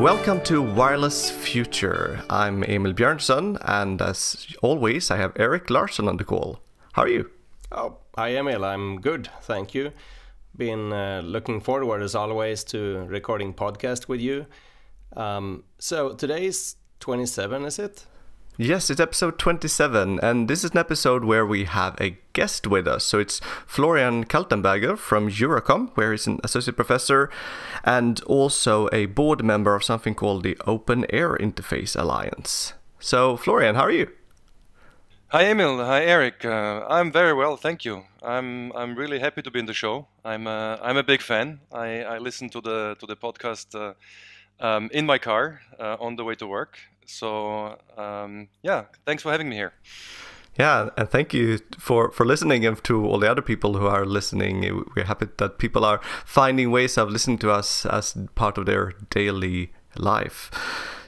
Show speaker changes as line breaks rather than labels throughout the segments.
Welcome to Wireless Future. I'm Emil Björnson, and as always, I have Erik Larsson on the call. How are you?
Oh, hi Emil. I'm good, thank you. Been uh, looking forward as always to recording podcast with you. Um, so today's 27, is it?
Yes, it's episode 27, and this is an episode where we have a guest with us. So it's Florian Kaltenberger from EURECOM, where he's an associate professor and also a board member of something called the Open Air Interface Alliance. So, Florian, how are you?
Hi, Emil. Hi, Erik. Uh, I'm very well, thank you. I'm I'm really happy to be in the show. I'm uh, I'm a big fan. I, I listen to the to the podcast uh, um, in my car uh, on the way to work, so um, yeah, thanks for having me here.
Yeah, and thank you for, for listening and to all the other people who are listening. We're happy that people are finding ways of listening to us as part of their daily life.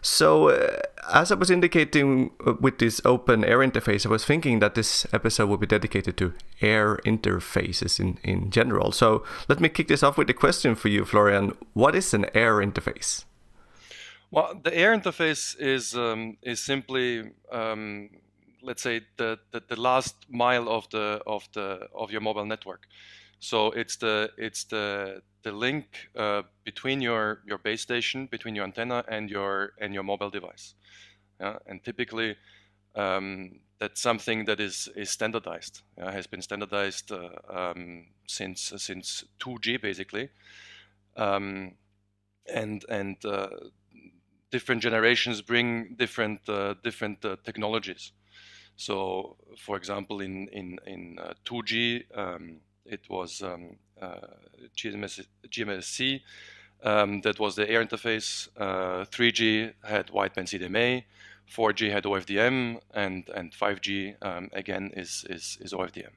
So, uh, as I was indicating uh, with this open air interface, I was thinking that this episode would be dedicated to air interfaces in, in general. So, let me kick this off with a question for you, Florian. What is an air interface?
Well, the air interface is um, is simply um, let's say the, the, the last mile of the of the of your mobile network. So it's the it's the the link uh, between your your base station, between your antenna and your and your mobile device. Yeah? And typically, um, that's something that is is standardized. Yeah? Has been standardized uh, um, since since 2G basically, um, and and uh, different generations bring different uh, different uh, technologies. So, for example, in in in 2G, uh, um, it was um, GMS, GMSC. Um, that was the air interface. 3G had wideband CDMA. 4G had OFDM, and and 5G um, again is is is OFDM.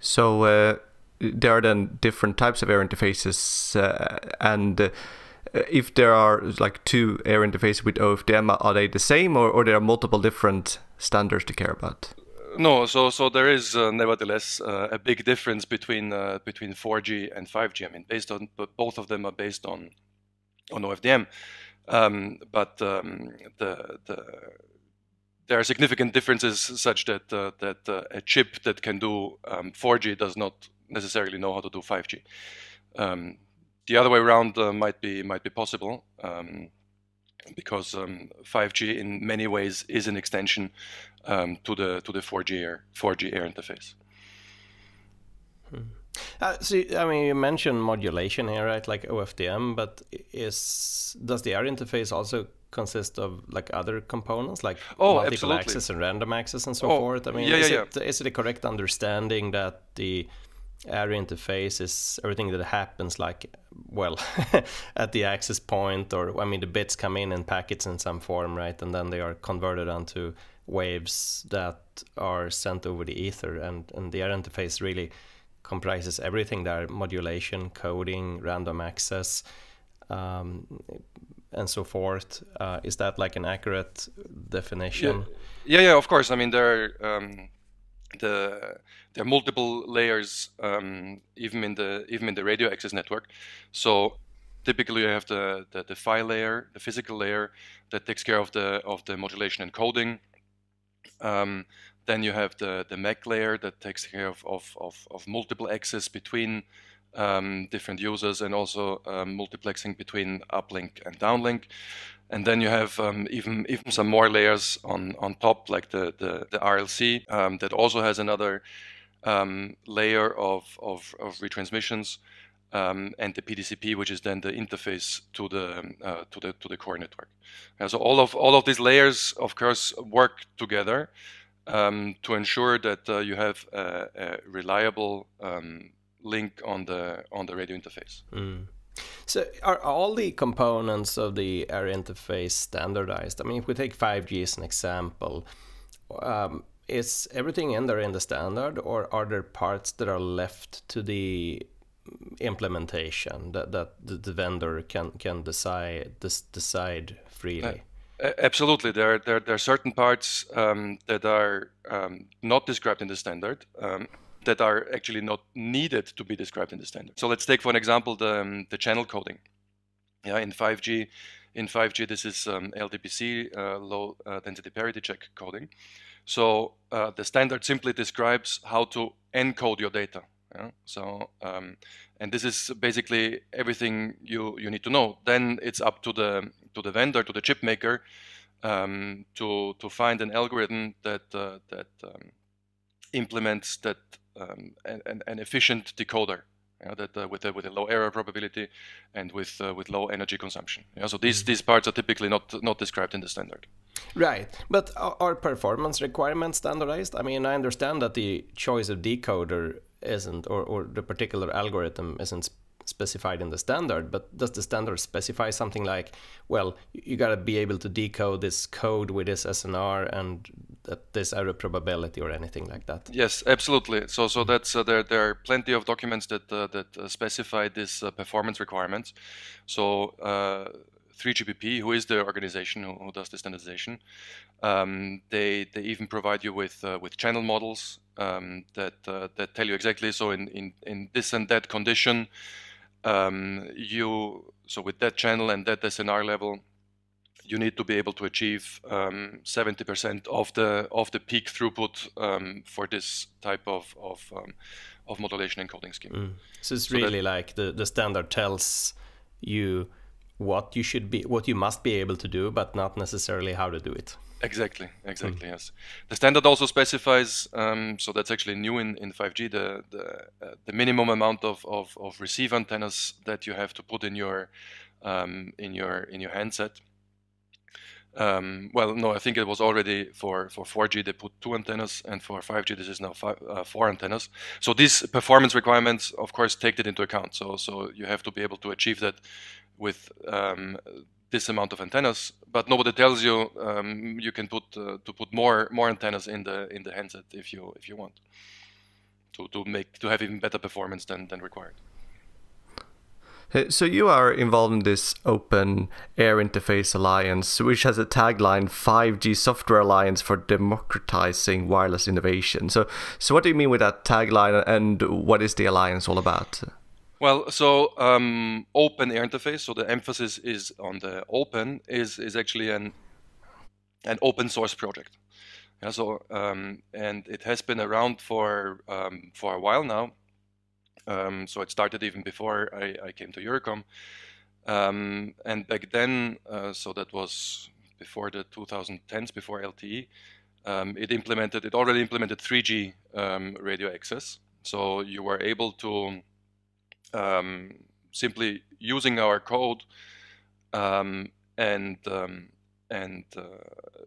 So uh, there are then different types of air interfaces, uh, and uh, if there are like two air interfaces with OFDM, are they the same or, or there are multiple different standards to care about?
No, so so there is uh, nevertheless uh, a big difference between uh, between 4G and 5G. I mean, based on both of them are based on on OFDM, um, but um, the the there are significant differences such that uh, that uh, a chip that can do um, 4G does not necessarily know how to do 5G. The other way around uh, might be might be possible um, because 5G um, in many ways is an extension um, to the to the 4G air 4G air interface.
Hmm. Uh, so, I mean, you mentioned modulation here, right? Like OFDM, but is does the air interface also consist of like other components, like
oh,
multiple
absolutely.
access and random access and so
oh,
forth? I mean,
yeah,
is,
yeah,
it,
yeah.
is it a correct understanding that the air interface is everything that happens like well at the access point or i mean the bits come in in packets in some form right? And then they are converted onto waves that are sent over the ether. And, and the air interface really comprises everything there modulation coding random access um, and so forth. Uh, is that like an accurate definition?
Yeah. Yeah, yeah of course. I mean there are um, the there are multiple layers um, even in the even in the radio access network. So typically you have the, the, the PHY layer, the physical layer that takes care of the of the modulation and coding. Um, then you have the, the MAC layer that takes care of, of, of, of multiple access between um, different users and also um, multiplexing between uplink and downlink. And then you have um, even even some more layers on, on top, like the, the, the RLC um, that also has another um, layer of, of, of retransmissions. Um, and the PDCP, which is then the interface to the uh, to the to the core network. So all of all of these layers, of course, work together to ensure that uh, you have a, a reliable link on the on the radio interface.
Mm. So are all the components of the air interface standardized? I mean, if we take 5G as an example, um, is everything in there in the standard, or are there parts that are left to the implementation that, that the vendor can can decide decide freely?
Uh, absolutely, there, there there are certain parts um, that are um, not described in the standard. That are actually not needed to be described in the standard. So let's take for an example the, um, the channel coding. Yeah, in 5G, in 5G, this is um, LDPC, uh, low uh, density parity check coding. So uh, the standard simply describes how to encode your data. Yeah? So um, and this is basically everything you you need to know. Then it's up to the to the vendor, to the chip maker, um, to to find an algorithm that uh, that um, implements that um, an, an efficient decoder yeah, that uh, with a with a low error probability and with uh, with low energy consumption. Yeah, so these mm-hmm. these parts are typically not not described in the standard.
Right, but are performance requirements standardized? I mean, I understand that the choice of decoder isn't, or or the particular algorithm isn't specified in the standard, but does the standard specify something like, well, you got to be able to decode this code with this SNR and that this error probability or anything like that?
Yes, absolutely. So, so that's uh, there. There are plenty of documents that uh, that uh, specify this uh, performance requirements. So. 3GPP, uh, who is the organization who, who does the standardization, um, they they even provide you with uh, with channel models um, that that tell you exactly. So in, in in this and that condition, um, you so with that channel and that SNR level, you need to be able to achieve 70% um, of the of the peak throughput um, for this type of of, um, of modulation encoding scheme. Mm.
So it's so really that, like the the standard tells you what you should be what you must be able to do, but not necessarily how to do it.
Exactly, exactly. Mm. Yes, the standard also specifies. Um, so that's actually new in, in 5G. The the, uh, the minimum amount of, of, of receive antennas that you have to put in your um, in your in your handset. Um, well, no, I think it was already for, for 4G they put two antennas, and for 5G this is now five, uh, four antennas. So these performance requirements, of course, take that into account. So so you have to be able to achieve that with um, this amount of antennas, but nobody tells you um, you can put uh, to put more more antennas in the in the handset if you if you want to to make to have even better performance than than required.
So you are involved in this Open Air Interface Alliance, which has a tagline 5G Software Alliance for Democratizing Wireless Innovation. So so what do you mean with that tagline and what is the alliance all about?
Well, so um, open air interface. So the emphasis is on the open. is is actually an an open source project. Yeah, so um, and it has been around for um, for a while now. Um, so it started even before I, I came to EURECOM. Um, and back then, uh, so that was before the 2010s, before LTE, um, it implemented, it already implemented 3G radio access. So you were able to um, simply using our code um, and um, and uh,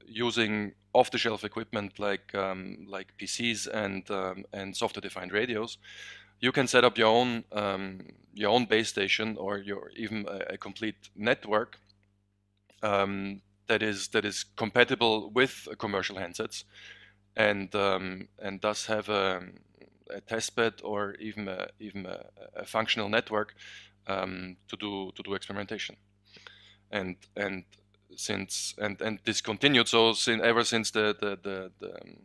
using off-the-shelf equipment like um, like PCs and um, and software-defined radios, you can set up your own um, your own base station or your even a, a complete network that is that is compatible with commercial handsets and and thus have a a testbed or even a, even a, a functional network um, to do to do experimentation. And and since and and this continued so since ever since the the the, the um,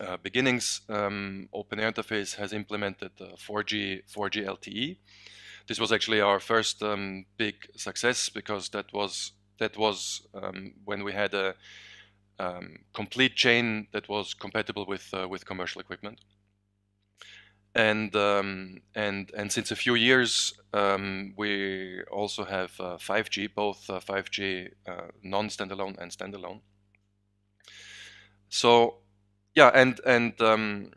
uh, beginnings, um, Interface has implemented uh, 4G 4G LTE. This was actually our first um, big success because that was that was um, when we had a um, complete chain that was compatible with uh, with commercial equipment and um, and and since a few years um, we also have uh, 5G, both uh, 5G uh, non-standalone and standalone. So yeah, and and um,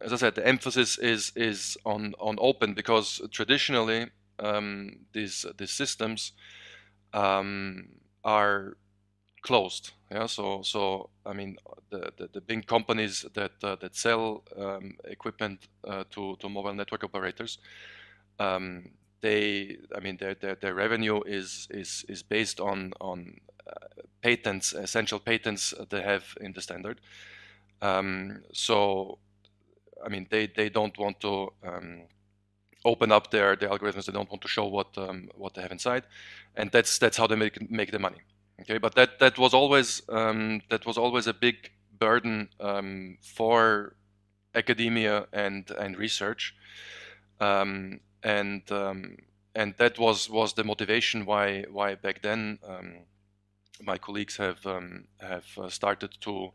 as I said, the emphasis is is on on open because traditionally um, these these systems um, are closed. Yeah, so so I mean the the, the big companies that uh, that sell um, equipment uh, to to mobile network operators, um, they I mean their, their their revenue is is is based on on uh, patents, essential patents they have in the standard. Um, so I mean they they don't want to um, open up their, their algorithms. They don't want to show what um, what they have inside, and that's that's how they make make the money. Okay, but that that was always um, that was always a big burden um, for academia and and research, um, and um, and that was was the motivation why why back then um, my colleagues have um, have uh, started to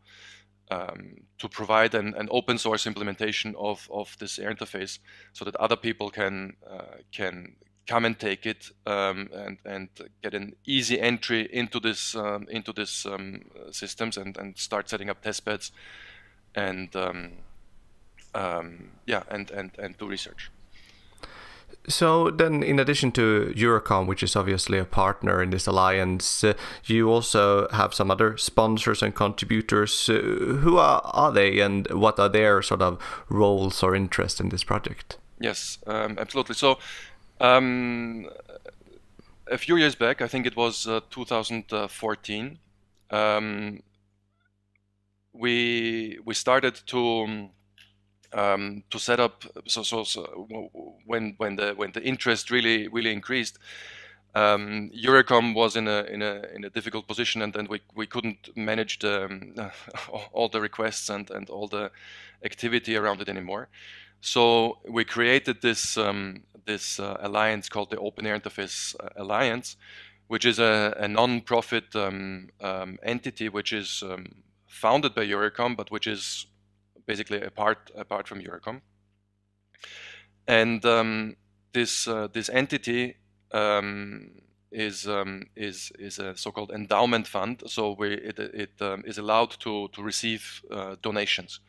to provide an, an, open source implementation of, of this interface so that other people can uh, can come and take it um, and and get an easy entry into this um, into this um, systems and, and start setting up test beds and um, um, yeah and, and and do research.
So then, in addition to EURECOM, which is obviously a partner in this alliance, uh, you also have some other sponsors and contributors. Uh, who are, are they, and what are their sort of roles or interest in this project?
Yes, um, absolutely. So, um, a few years back, I think it was uh, 2014, um, we we started to um, to set up. So, so, so, when when the when the interest really really increased, um, EURECOM was in a in a in a difficult position, and then we we couldn't manage the um, all the requests and and all the activity around it anymore. So we created this um, this uh, alliance called the Open Air Interface uh, Alliance, which is a, a non-profit um, um, entity which is um, founded by EURECOM, but which is basically apart apart from EURECOM. And um, this uh, this entity um, is is is a so-called endowment fund. So we, it, it is allowed to to receive uh, donations,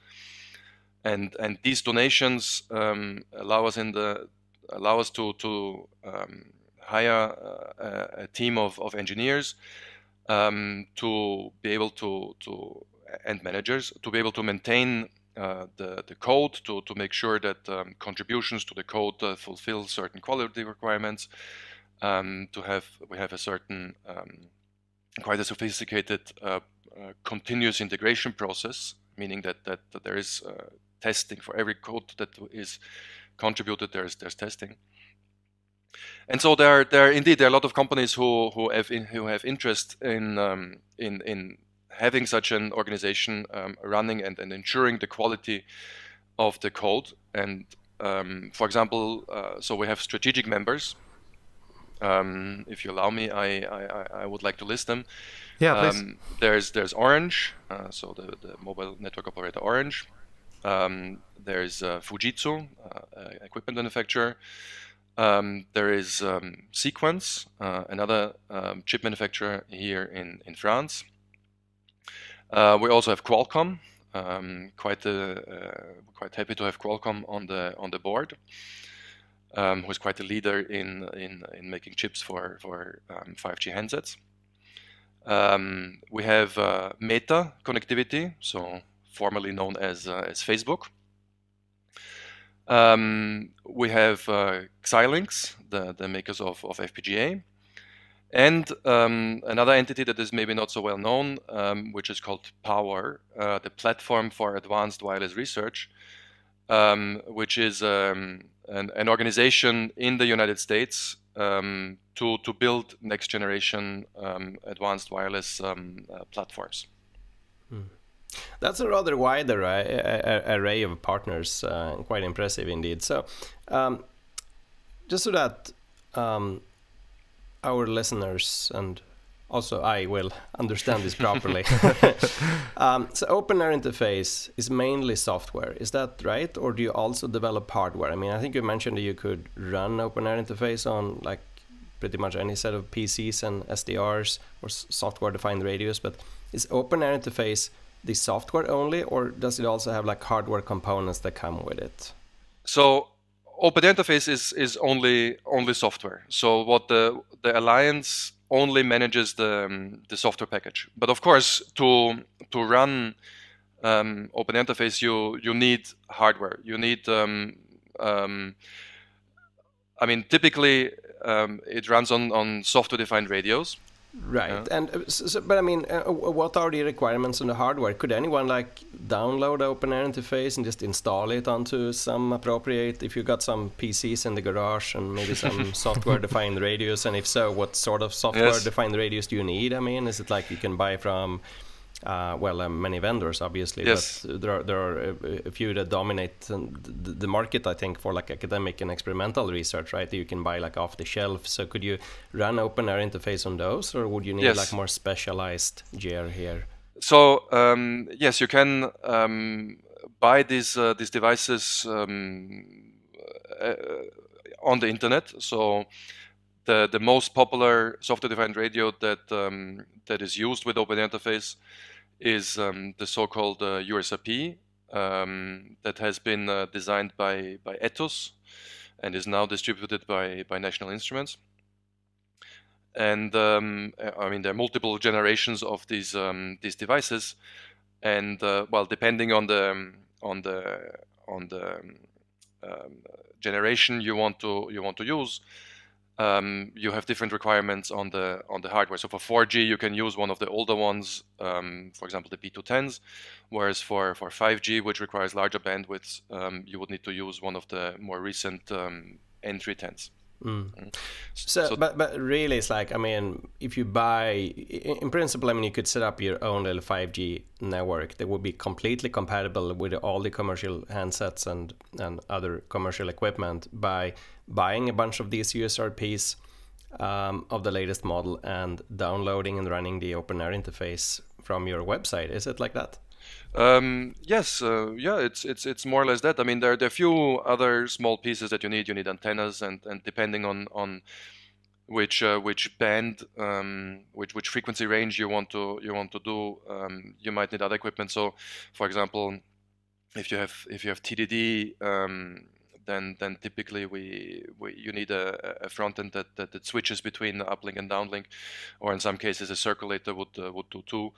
and and these donations um, allow us in the allow us to to um, hire uh, a, team of, of engineers to be able to to and managers to be able to maintain uh, the, the code to, to make sure that um, contributions to the code uh, fulfill certain quality requirements. Um, to have we have a certain um, quite a sophisticated uh, uh continuous integration process, meaning that that, that there is uh, testing for every code that is contributed. There's there's testing. And so there, there indeed there are a lot of companies who who have in, who have interest in um, in in having such an organization um, running and, and ensuring the quality of the code. And um, for example, uh, so we have strategic members. Um, if you allow me, I, I, I, would like to list them.
Yeah, please. Um,
there's there's Orange, uh, so the, the mobile network operator Orange. Um, there's uh, Fujitsu, uh, equipment manufacturer. Um, there is um, Sequans, uh, another um, chip manufacturer here in, in France. Uh, we also have Qualcomm. Um, quite uh, quite happy to have Qualcomm on the on the board. Um, who is quite a leader in in, in making chips for for um, 5G handsets. Um, we have uh, Meta connectivity, so formerly known as uh, as Facebook. Um, we have uh, Xilinx, the the makers of of FPGA. And um, another entity that is maybe not so well known, um, which is called PAWR, uh, the Platform for Advanced Wireless Research, um, which is um, an, an, organization in the United States um, to, to build next generation advanced wireless uh, platforms.
Hmm. That's a rather wide array, of partners, uh, quite impressive indeed. So, just so that our listeners and also I will understand this properly. um, so Open Air Interface is mainly software, is that right? Or do you also develop hardware? I mean, I think you mentioned that you could run Open Air Interface on like pretty much any set of PCs and SDRs or software-defined radios, but is Open Air Interface the software only, or does it also have like hardware components that come with it?
So Open Interface is is only only software. So what the the alliance only manages the um, the software package. But of course, to to run um, Open Interface, you you need hardware. You need um, um I mean, typically um, it runs on on software defined radios.
Right, yeah. and uh, so, but I mean, uh, what are the requirements on the hardware? Could anyone like download Open Air interface and just install it onto some appropriate? If you got some PCs in the garage and maybe some software-defined radios, and if so, what sort of software-defined yes. radios do you need? I mean, is it like you can buy from uh, well, uh, many vendors, obviously,
yes.
but there are, there are a, a few that dominate the, the, market, I think, for like academic and experimental research, right? You can buy like off the shelf. So could you run open air interface on those, or would you need
yes.
like more specialized gear here?
So um, yes, you can um, buy these uh, these devices um, uh, on the internet. So the the most popular software-defined radio that um, that is used with Open Interface is um, the so-called uh, USRP um, that has been uh, designed by by Ettus and is now distributed by by National Instruments. And um, I mean, there are multiple generations of these um, these devices, and uh, well, depending on the on the on the um, generation you want to you want to use, um, you have different requirements on the on the hardware. So for 4G, you can use one of the older ones, um, for example, the B210s, whereas for, for 5G, which requires larger bandwidths, um, you would need to use one of the more recent um, N310s.
Mm. So, so, but but really, it's like I mean, if you buy, in principle, I mean, you could set up your own little 5G network that would be completely compatible with all the commercial handsets and and other commercial equipment by buying a bunch of these USRPs um, of the latest model and downloading and running the OpenAir interface from your website. Is it like that?
Um, yes, uh, yeah, it's it's it's more or less that. I mean, there, there are a few other small pieces that you need. You need antennas, and, and depending on on which uh, which band, um, which which frequency range you want to you want to do, um, you might need other equipment. So, for example, if you have if you have TDD, um, then then typically we, we you need a, a front end that, that, that switches between uplink and downlink, or in some cases a circulator would uh, would do too.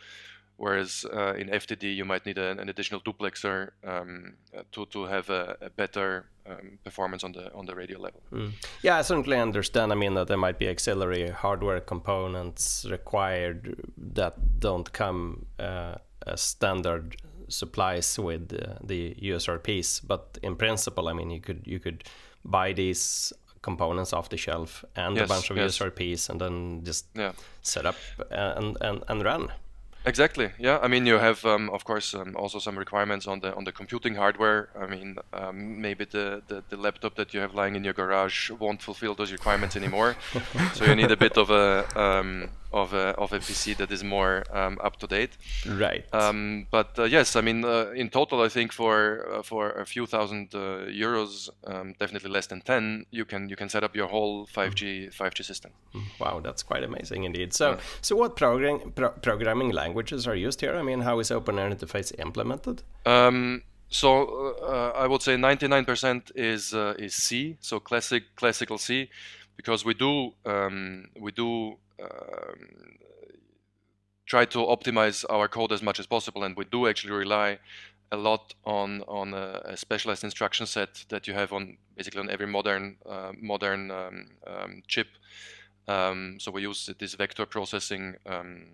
Whereas uh, in FDD, you might need an, an additional duplexer um, uh, to, to have a, a better um, performance on the on the radio level.
Mm. Yeah, I certainly understand. I mean that there might be auxiliary hardware components required that don't come uh, as standard supplies with uh, the USRPs, but in principle, I mean you could you could buy these components off the shelf and yes, a bunch of yes. USRPs and then just yeah. set up and, and, and run.
Exactly. Yeah. I mean, you have, um, of course, um, also some requirements on the on the computing hardware. I mean, um, maybe the, the, the laptop that you have lying in your garage won't fulfill those requirements anymore. so you need a bit of a um, of a of a PC that is more um, up to date.
Right.
Um, but uh, yes, I mean, uh, in total, I think for uh, for a few thousand uh, euros, um, definitely less than ten, you can you can set up your whole 5G 5G system.
Wow, that's quite amazing indeed. So yeah. so what program pro programming languages are used here? I mean, how is OpenAir interface implemented?
Um, so uh, I would say 99% is uh, is C, so classic classical C, because we do um, we do try to optimize our code as much as possible, and we do actually rely a lot on on a, a specialized instruction set that you have on basically on every modern uh, modern um, um, chip. Um, so we use this vector processing um,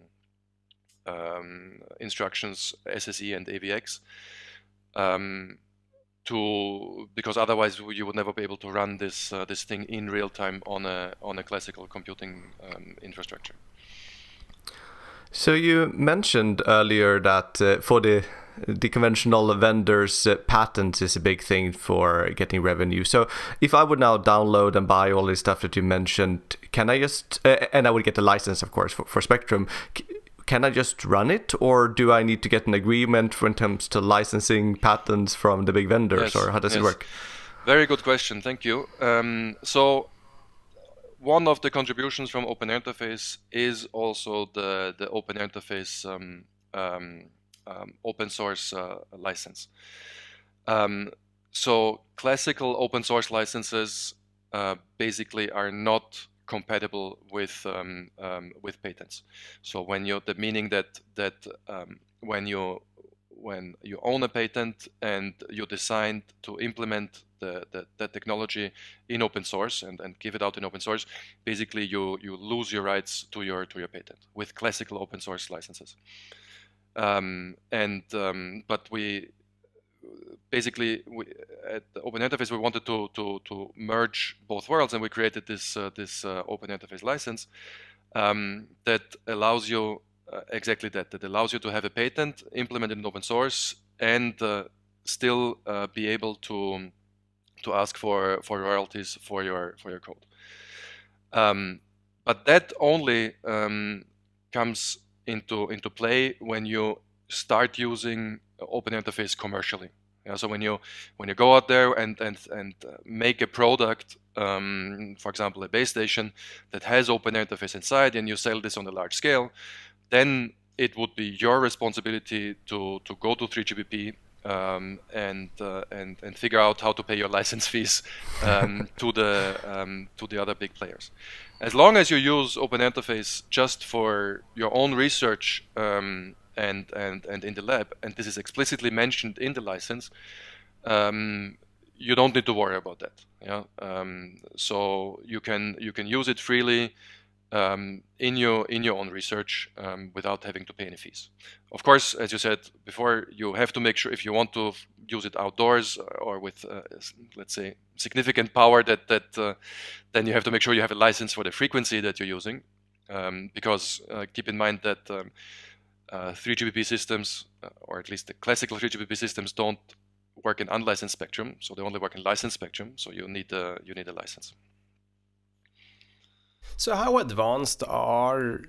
um, instructions, SSE and AVX, to because otherwise you would never be able to run this uh, this thing in real time on a on a classical computing um, infrastructure.
So you mentioned earlier that uh, for the the conventional vendors, uh, patents is a big thing for getting revenue. So if I would now download and buy all this stuff that you mentioned, can I just uh, and I would get the license, of course, for, for Spectrum can I just run it, or do I need to get an agreement when it comes to licensing patents from the big vendors, yes, or how does yes. it work?
Very good question. Thank you. Um, so one of the contributions from Open Interface is also the the Open Interface um, um, um, open source uh, license. Um, so classical open source licenses uh, basically are not compatible with um, um, with patents. So when you the meaning that that um, when you when you own a patent and you decide to implement the, the, the, technology in open source and, and give it out in open source, basically you, you lose your rights to your to your patent with classical open source licenses. Um, and um, but we basically we, at the Open Interface we wanted to, to, to merge both worlds and we created this uh, this uh, Open Interface license um, that allows you uh, exactly that. That allows you to have a patent implemented in open source and uh, still uh, be able to to ask for for royalties for your for your code. Um, but that only um, comes into into play when you start using open interface commercially. Yeah, so when you when you go out there and and and uh, make a product, um, for example, a base station that has open interface inside, and you sell this on a large scale, then it would be your responsibility to to go to 3GPP um, and uh, and and figure out how to pay your license fees um, to the um, to the other big players. As long as you use Open Interface just for your own research um, and and and in the lab, and this is explicitly mentioned in the license, um, you don't need to worry about that. Yeah. Um, so you can you can use it freely um, in your in your own research um, without having to pay any fees. Of course, as you said before, you have to make sure if you want to use it outdoors or with uh, let's say significant power that that uh, then you have to make sure you have a license for the frequency that you're using um, because uh, keep in mind that um, 3GPP uh, systems, uh, or at least the classical 3GPP systems, don't work in unlicensed spectrum, so they only work in licensed spectrum. So you need a you need a license.
So how advanced are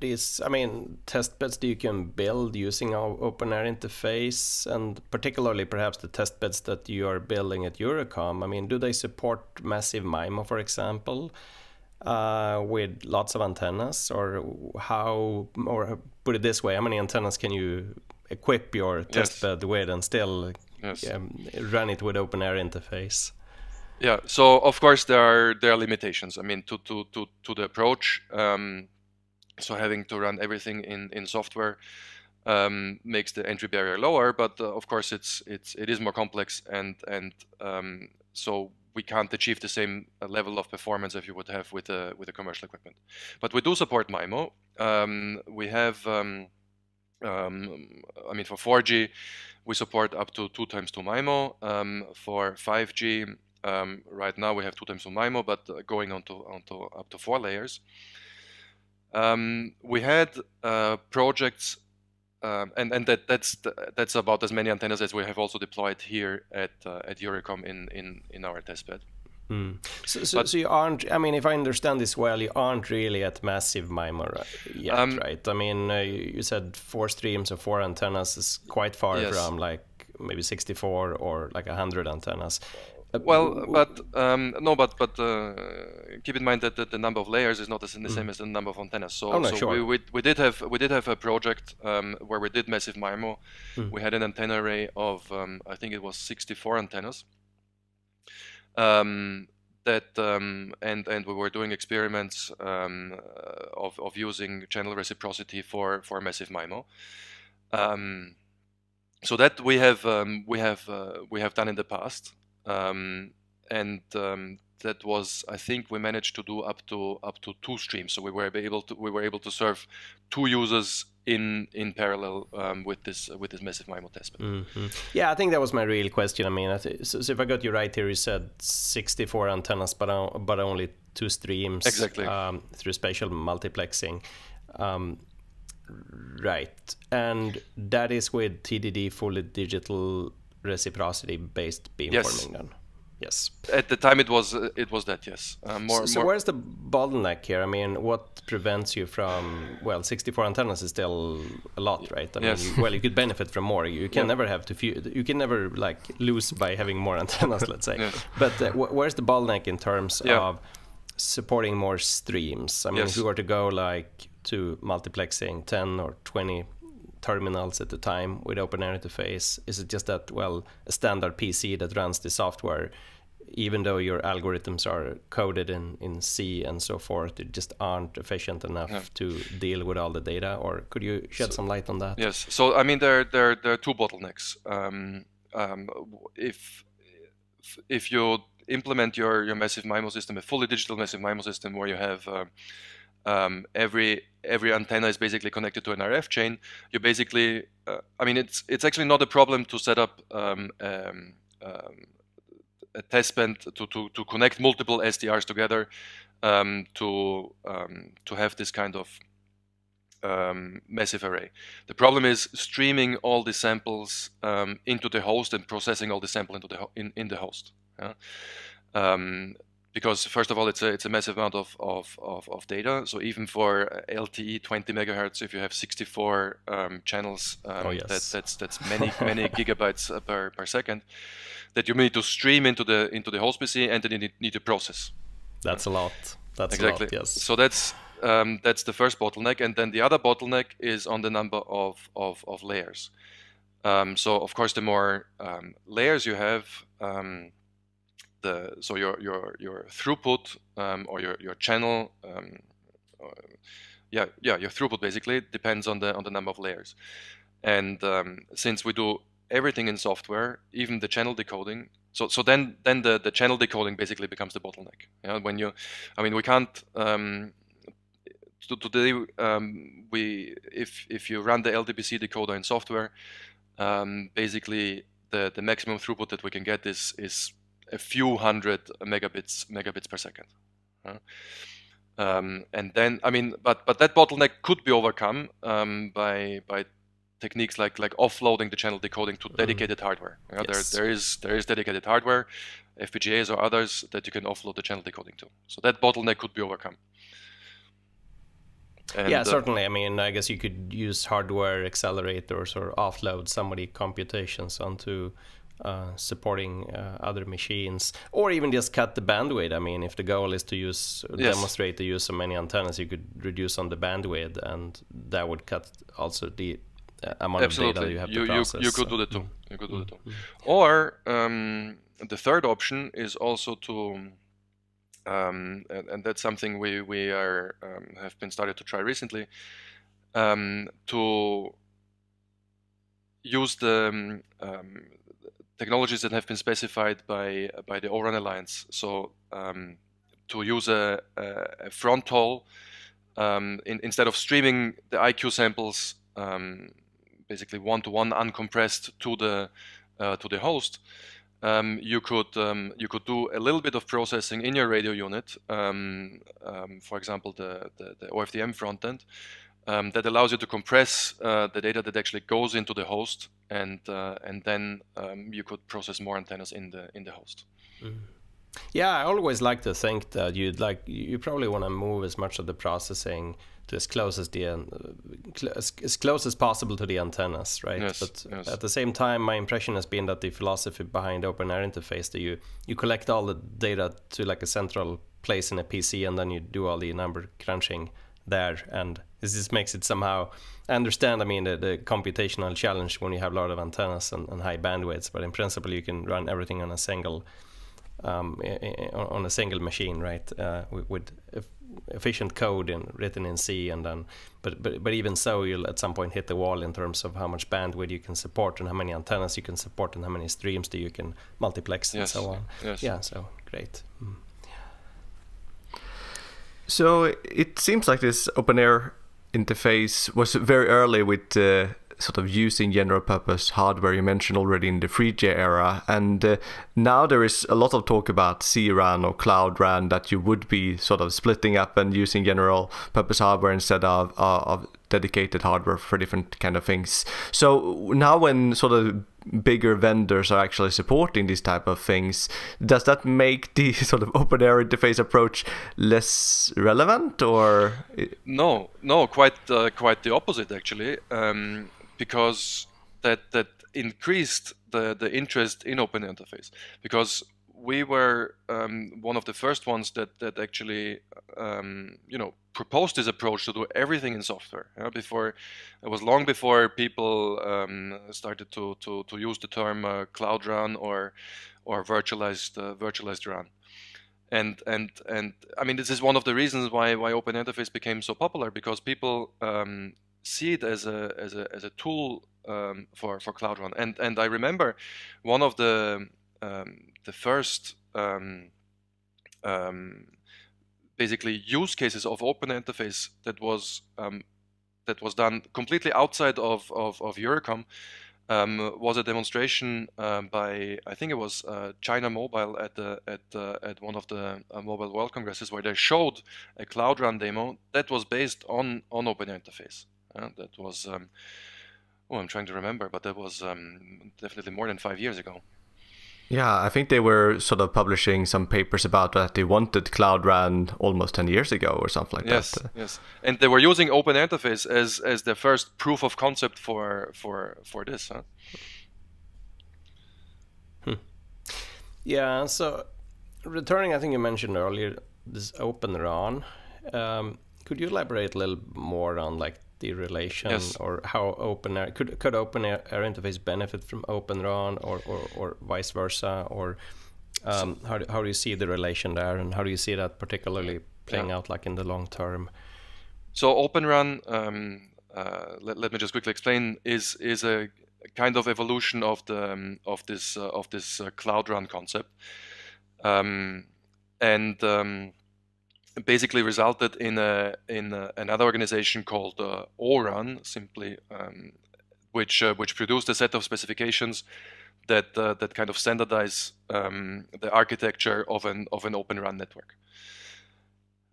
these? I mean, test beds that you can build using our open air interface, and particularly perhaps the test beds that you are building at EURECOM. I mean, do they support massive MIMO, for example? Uh, with lots of antennas, or how, or put it this way, how many antennas can you equip your test bed with and still yes. um, run it with open air interface?
Yeah, so of course there are there are limitations. I mean, to to to to the approach, um, so having to run everything in in software um, makes the entry barrier lower. But uh, of course, it's it's it is more complex, and and um, so we can't achieve the same uh, level of performance as you would have with a with a commercial equipment. But we do support MIMO. Um, we have, um, um, I mean, for 4G, we support up to two times two MIMO. Um, for 5G, um, right now we have two times two MIMO, but uh, going on to, on to up to four layers. Um, we had uh, projects um, and and that that's that's about as many antennas as we have also deployed here at uh, at EURECOM in in in our testbed.
Mm. So, so, but, so, you aren't. I mean, if I understand this well, you aren't really at massive MIMO yet, um, right? I mean, uh, you said four streams or four antennas is quite far yes. from like maybe 64 or like 100 antennas.
Uh, well, but um, no, but but uh, keep in mind that the, the, number of layers is not the same mm. as the number of antennas. So,
oh, no,
so
sure.
we, we, we did have we did have a project um, where we did massive MIMO. Mm. We had an antenna array of um, I think it was 64 antennas. Um, that um, and and we were doing experiments um, of of using channel reciprocity for for massive MIMO so that we have um, we have uh, we have done in the past um, and um, that was I think we managed to do up to up to two streams. So we were able to we were able to serve two users in in parallel um, with this uh, with this massive MIMO test.
Mm-hmm. Yeah, I think that was my real question. I mean, so, so, if I got you right here, you said 64 antennas, but uh, but only two streams
exactly
um, through spatial multiplexing. Um, right, and that is with TDD fully digital reciprocity based beamforming yes. then. Yes.
At the time, it was uh, it was that yes.
Uh, more, so, so more... where's the bottleneck here? I mean, what prevents you from? Well, 64 antennas is still a lot, right? I
yes.
mean, well, you could benefit from more. You can yeah. never have to. Few, you can never like lose by having more antennas, let's say. yes. But uh, where's the bottleneck in terms yeah. of supporting more streams? I mean, yes. if you were to go like to multiplexing 10 or 20 terminals at the time with open air interface? Is it just that, well, a standard PC that runs the software, even though your algorithms are coded in, in C and so forth, they just aren't efficient enough yeah. to deal with all the data? Or could you shed so, some light on that?
Yes. So, I mean, there, there, there are two bottlenecks. Um, um, if, if you implement your, your massive MIMO system, a fully digital massive MIMO system where you have uh, um, every every antenna is basically connected to an RF chain. You basically, uh, I mean, it's it's actually not a problem to set up um, um, um a testbed to, to to connect multiple SDRs together um, to um, to have this kind of massive array. The problem is streaming all the samples into the host and processing all the sample into the in, in the host. Yeah? Um, because first of all, it's a it's a massive amount of of, of, of data. So even for LTE 20 megahertz, if you have 64 um, channels, um,
oh, yes.
that, that's that's many many gigabytes uh, per per second that you need to stream into the into the host PC and then you need, need to process.
That's a lot. That's
exactly.
Lot, yes.
So that's um, that's the first bottleneck, and then the other bottleneck is on the number of of, of layers. Um, so of course, the more um, layers you have, um, the so your your your throughput um, or your your channel, um, or, yeah yeah your throughput basically depends on the on the number of layers. And since we do everything in software, even the channel decoding, so so then then the, the channel decoding basically becomes the bottleneck. Yeah, when you, I mean, we can't. Um, today, um, we if if you run the LDPC decoder in software, um, basically the the maximum throughput that we can get is is a few hundred megabits megabits per second. Uh, um, and then, I mean, but but that bottleneck could be overcome um, by by techniques like like offloading the channel decoding to mm-hmm. dedicated hardware. You know, yes. There there is there is dedicated hardware, FPGAs or others that you can offload the channel decoding to. So that bottleneck could be overcome.
And, yeah, uh, certainly. I mean, I guess you could use hardware accelerators or offload some of the computations onto uh, supporting uh, other machines, or even just cut the bandwidth. I mean, if the goal is to use yes. demonstrate the use of many antennas, you could reduce on the bandwidth, and that would cut also the uh, amount Absolutely. of data you have
you,
to process.
You, you could do that too. You could do that too. Mm-hmm. Or um, the third option is also to, um, and, and, that's something we we are um, have been started to try recently, um, to use the um, technologies that have been specified by by the O-RAN Alliance. So um, to use a, a, a fronthaul in, instead of streaming the IQ samples um, basically one-to-one uncompressed to the uh, to the host, um, you could um, you could do a little bit of processing in your radio unit, um, um for example, the, the, the OFDM front end, um, that allows you to compress uh, the data that actually goes into the host, and uh, and then um, you could process more antennas in the in the host.
Mm. Yeah, I always like to think that you'd like you probably want to move as much of the processing to as close as the uh, as, as close as possible to the antennas, right?
Yes,
but
yes.
at the same time, my impression has been that the philosophy behind open air interface that you you collect all the data to like a central place in a PC, and then you do all the number crunching there, and this just makes it somehow. I understand. I mean, the, the computational challenge when you have a lot of antennas and, and high bandwidths, but in principle, you can run everything on a single um, on a single machine, right? Uh, with, efficient code in, written in C, and then, but, but but even so, you'll at some point hit the wall in terms of how much bandwidth you can support and how many antennas you can support and how many streams that you can multiplex
yes.
and so on.
Yes.
Yeah, so great. Mm.
So it seems like this open air interface was very early with. Uh, sort of using general purpose hardware you mentioned already in the 3G era. And uh, now there is a lot of talk about CRAN or Cloud RAN that you would be sort of splitting up and using general purpose hardware instead of, of dedicated hardware for different kind of things. So now when sort of bigger vendors are actually supporting these type of things does that make the sort of open air interface approach less relevant or?
No no quite uh, quite the opposite actually. Um, because that that increased the the interest in open interface. Because we were um, one of the first ones that that actually um, you know proposed this approach to do everything in software. You know, before it was long before people um, started to, to to use the term uh, cloud RAN or or virtualized uh, virtualized RAN. And and and I mean this is one of the reasons why why open interface became so popular because people um, see it as a as a as a tool um, for for Cloud RAN. And and I remember one of the the first um, um, basically use cases of open interface that was um, that was done completely outside of of, of EURECOM um, was a demonstration um, by I think it was uh, China Mobile at the at uh, at one of the uh, Mobile World Congresses where they showed a Cloud RAN demo that was based on on Open Interface. Uh, that was um, oh I'm trying to remember, but that was um, definitely more than five years ago.
Yeah, I think they were sort of publishing some papers about that they wanted Cloud RAN almost 10 years ago or something like
yes,
that.
Yes, yes. and they were using OpenInterface as as the first proof of concept for for for this. Huh?
Hmm. Yeah, so returning, I think you mentioned earlier this Open RAN. Um, could you elaborate a little more on like the relation yes. or how open air could could open air, air interface benefit from Open RAN or, or, or vice versa or um, how, do, how do you see the relation there and how do you see that particularly playing yeah. out like in the long term
so Open RAN um, uh, let, let me just quickly explain is is a kind of evolution of the um, of this uh, of this uh, cloud RAN concept um, and um, basically resulted in a in a, another organization called uh, ORAN, simply, um, which uh, which produced a set of specifications that uh, that kind of standardize um, the architecture of an of an Open RAN network.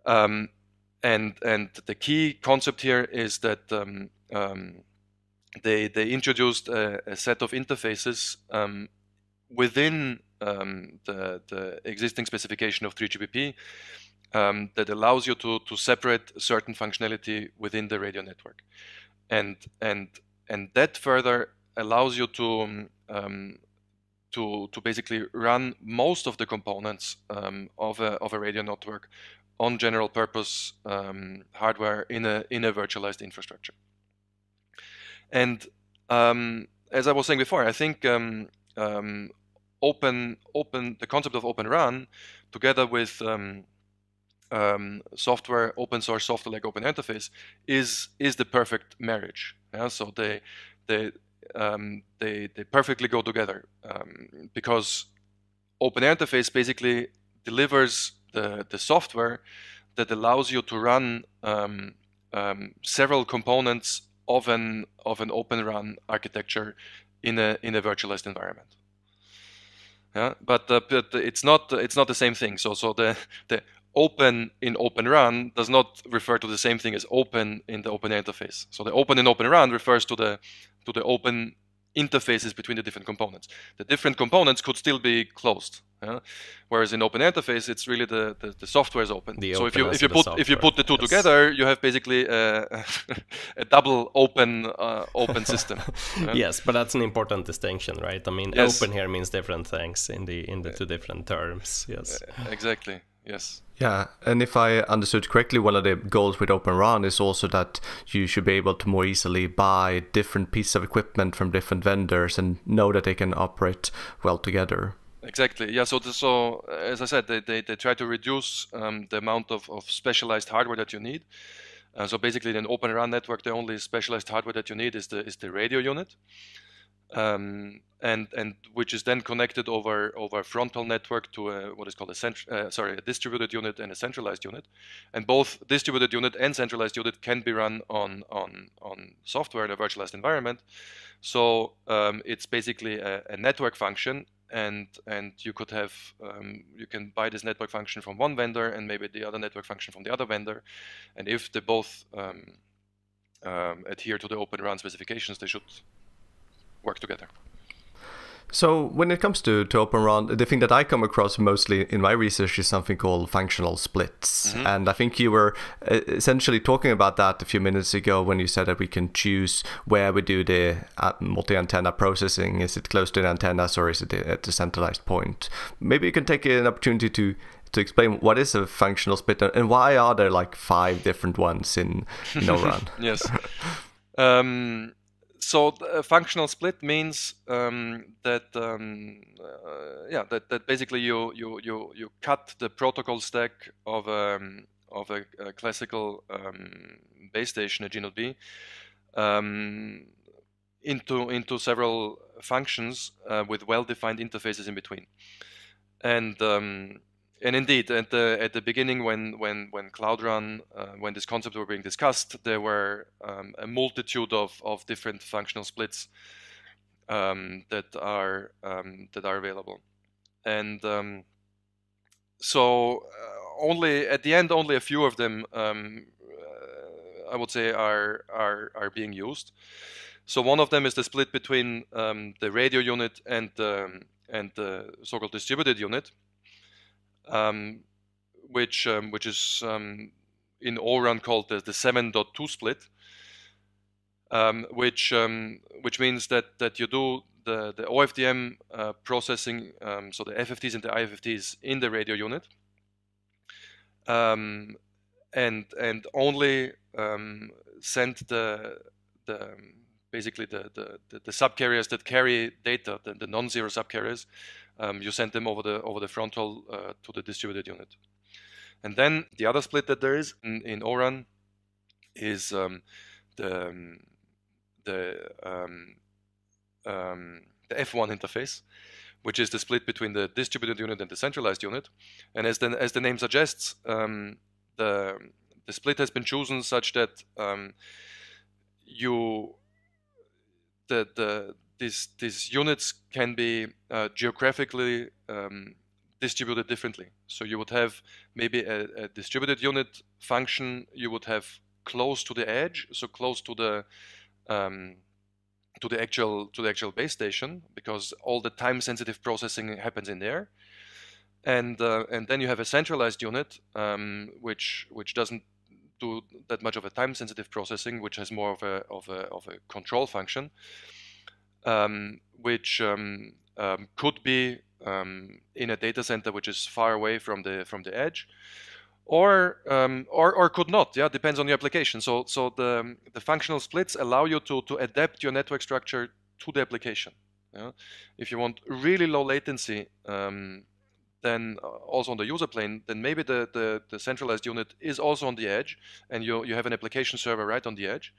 Um, and and the key concept here is that um, um, they they introduced a, a set of interfaces um, within the the existing specification of 3GPP um, that allows you to, to separate certain functionality within the radio network. And, and, and that further allows you to, um, to, to basically run most of the components um, of, a, of a radio network on general purpose um, hardware in a, in a virtualized infrastructure. And um, as I was saying before, I think um, open, open, the concept of Open RAN together with um, um, software, open source software like Open Interface, is is the perfect marriage. Yeah? So they they um, they they perfectly go together um, because Open Interface basically delivers the the software that allows you to run um, um, several components of an of an Open RAN architecture in a in a virtualized environment. Yeah, but, uh, but it's not it's not the same thing. So so the the open in Open RAN does not refer to the same thing as open in the open interface. So the open in Open RAN refers to the to the open interfaces between the different components. The different components could still be closed. Yeah? Whereas in open interface, it's really the, the, the software is open.
The
so if you if you put if you put the two yes. together, you have basically a, a double open uh, open system.
Yeah? Yes, but that's an important distinction, right? I mean, yes. open here means different things in the in the two different terms. Yes,
exactly. Yes.
Yeah, and if I understood correctly, one of the goals with Open RAN is also that you should be able to more easily buy different pieces of equipment from different vendors and know that they can operate well together.
Exactly. Yeah. So, so as I said, they, they, they try to reduce um, the amount of, of specialized hardware that you need. Uh, so basically, in an Open RAN network, the only specialized hardware that you need is the is the radio unit um, and and which is then connected over over fronthaul network to a, what is called a cent- uh, sorry a distributed unit and a centralized unit, and both distributed unit and centralized unit can be run on on on software in a virtualized environment. So um, it's basically a, a, network function, and and you could have um, you can buy this network function from one vendor and maybe the other network function from the other vendor, and if they both um, um, adhere to the Open RAN specifications, they should work together.
So when it comes to, to Open RAN, the thing that I come across mostly in my research is something called functional splits. Mm-hmm. And I think you were uh, essentially talking about that a few minutes ago when you said that we can choose where we do the uh, multi-antenna processing. Is it close to the antennas or is it at a centralized point? Maybe you can take an opportunity to to explain what is a functional split and why are there like five different ones in, in ORAN?
yes. Um, so a functional split means um, that um, uh, yeah that, that basically you, you you you cut the protocol stack of a um, of a, a classical um, base station a G0D um, into into several functions uh, with well-defined interfaces in between. And um, and indeed, at the at the beginning, when when when Cloud RAN, uh, when this concept were being discussed, there were um, a multitude of of different functional splits um, that are um, that are available, and um, so uh, only at the end only a few of them um, uh, I would say are are are being used. So one of them is the split between um, the radio unit and and the so-called distributed unit, um, which um, which is um, in ORAN called the, the 7.2 split, um, which um, which means that that you do the the OFDM uh, processing, so the FFTs and the IFFTs in the radio unit, and and only send the the basically the, the, the, subcarriers that carry data, the, the non-zero subcarriers, um, you send them over the over the fronthaul uh, to the distributed unit. And then the other split that there is in, in ORAN is um, the um, the um, um, the F1 interface, which is the split between the distributed unit and the centralized unit. And as the as the name suggests, the the split has been chosen such that you the the these these units can be uh, geographically um, distributed differently. So you would have maybe a, a, distributed unit function you would have close to the edge, so close to the um, to the actual to the actual base station, because all the time sensitive processing happens in there. And uh, and then you have a centralized unit um, which which doesn't do that much of a time sensitive processing, which has more of a of a of a control function, um, which um, um, could be um, in a data center which is far away from the from the edge, or um, or or could not. Yeah, depends on your application. So so the the functional splits allow you to to adapt your network structure to the application. Yeah? If you want really low latency, then uh, also on the user plane, then maybe the, the, the, centralized unit is also on the edge, and you you have an application server right on the edge.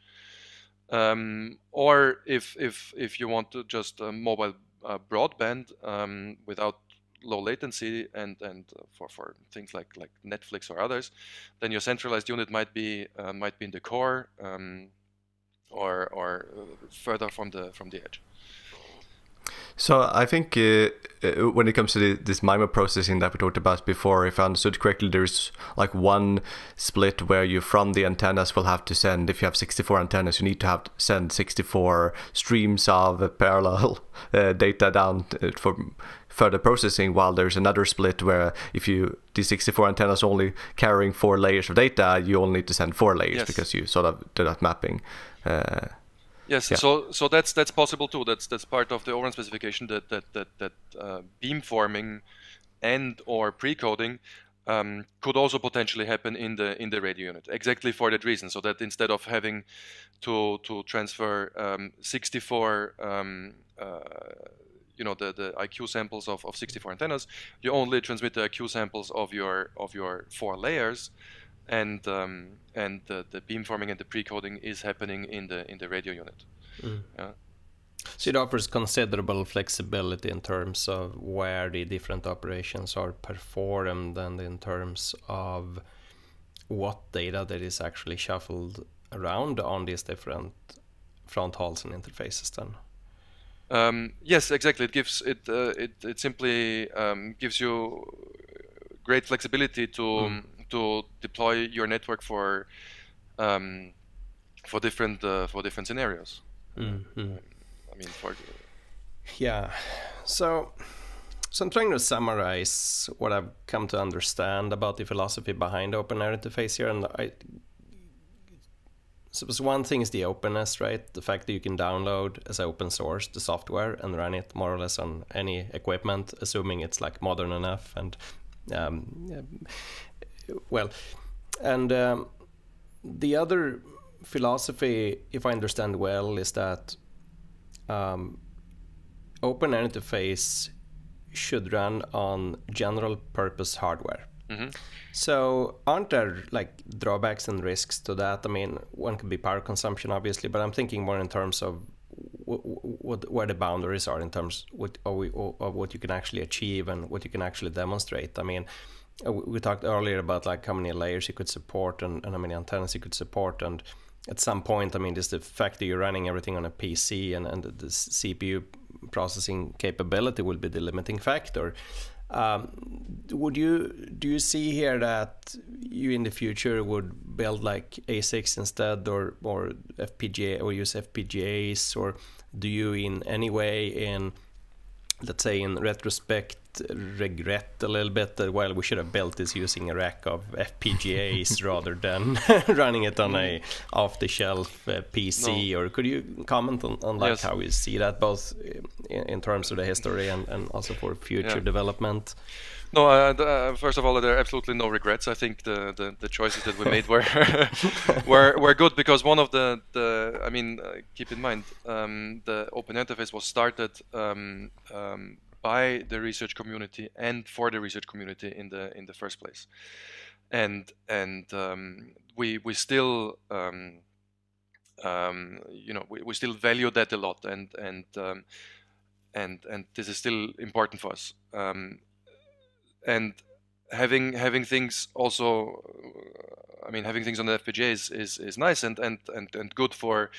Um, or if if if you want to just uh, mobile uh, broadband um, without low latency and and uh, for for things like like Netflix or others, then your centralized unit might be uh, might be in the core um, or or uh, further from the from the edge.
So I think uh, uh, when it comes to the, this MIMO processing that we talked about before, if I understood correctly, there's like one split where you from the antennas will have to send. If you have 64 antennas, you need to have to send 64 streams of parallel uh, data down uh, for further processing. While there's another split where if you the 64 antennas only carrying four layers of data, you only need to send four layers yes. because you sort of do that mapping. Uh,
Yes, yeah. so so that's that's possible too. That's that's part of the ORAN specification that that that that uh, beamforming and or pre-coding um, could also potentially happen in the in the radio unit. Exactly for that reason, so that instead of having to to transfer um, 64 um, uh, you know the, the IQ samples of, of 64 antennas, you only transmit the IQ samples of your of your four layers, and um, and the, the beamforming and the pre-coding is happening in the in the radio unit. Mm. Yeah.
So it offers considerable flexibility in terms of where the different operations are performed and in terms of what data that is actually shuffled around on these different fronthauls and interfaces then.
Um, yes, exactly. It gives it uh, it it simply um, gives you great flexibility to mm to deploy your network for um, for different uh, for different scenarios. Mm-hmm. I mean, for
yeah. So, so I'm trying to summarize what I've come to understand about the philosophy behind open air interface here, and I. So, so one thing is the openness, right? The fact that you can download as open source the software and run it more or less on any equipment, assuming it's like modern enough and um, well, and um, the other philosophy, if I understand well, is that um, open interface should run on general purpose hardware. Mm-hmm. So, aren't there like drawbacks and risks to that? I mean, one could be power consumption, obviously, but I'm thinking more in terms of what, where the boundaries are in terms what, of, of what you can actually achieve and what you can actually demonstrate. I mean, we talked earlier about like how many layers you could support and, and how many antennas you could support and at some point, I mean, just the fact that you're running everything on a PC and, and the CPU processing capability will be the limiting factor. Um, would you do you see here that you in the future would build like ASICs instead, or or FPGA or use FPGAs, or do you in any way in let's say in retrospect regret a little bit that well we should have built this using a rack of FPGAs rather than running it on a off-the-shelf uh, PC no. or could you comment on, on like yes. how you see that both in, in, terms of the history and, and also for future yeah. development
no, uh, uh, first of all, there are absolutely no regrets. I think the, the, the choices that we made were were were good because one of the the I mean, uh, keep in mind, um, the open interface was started um, um, by the research community and for the research community in the in the first place, and and um, we we still. Um, um, you know, we, we still value that a lot, and and and and this is still important for us. Um, and having having things also I mean having things on the FPGA is, is, is nice and, and, and, and good for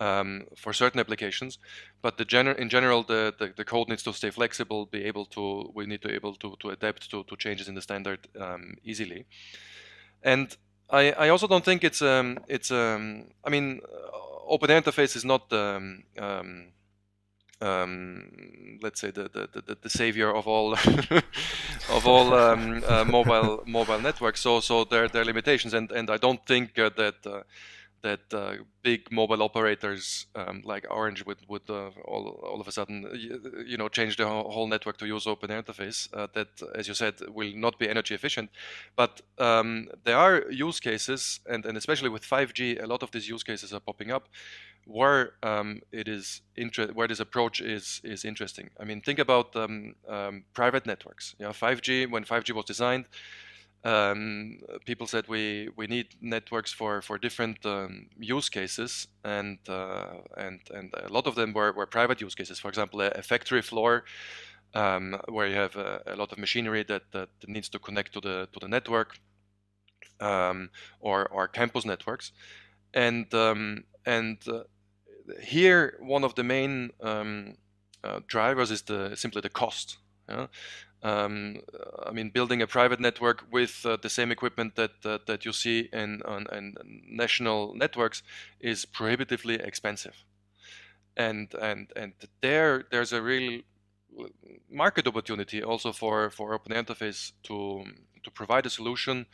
um, for certain applications, but the gener in general the, the, the, code needs to stay flexible, be able to we need to be able to, to adapt to, to changes in the standard um, easily. And I, I also don't think it's um it's um I mean open interface is not um, um um, let's say the, the, the, the, savior of all of all um, uh, mobile mobile networks. So so there there are limitations, and and I don't think uh, that that uh, big mobile operators um, like Orange would would uh, all all of a sudden you know change the whole network to use open interface. Uh, that, as you said, will not be energy efficient. But um, there are use cases, and and especially with 5G, a lot of these use cases are popping up where um, it is inter- where this approach is is interesting. I mean, think about um, um, private networks. Yeah, 5G when 5G was designed, um, people said we we need networks for for different um, use cases, and uh, and and a lot of them were, were private use cases. For example, a, a factory floor. Um, where you have a, a, lot of machinery that, that needs to connect to the to the network, or or campus networks, and and uh, here, one of the main um, uh, drivers is the simply the cost. Yeah? Um, I mean, building a private network with uh, the same equipment that uh, that you see in, on, in national networks is prohibitively expensive, and and and there there's a real market opportunity also for for open interface to to provide a solution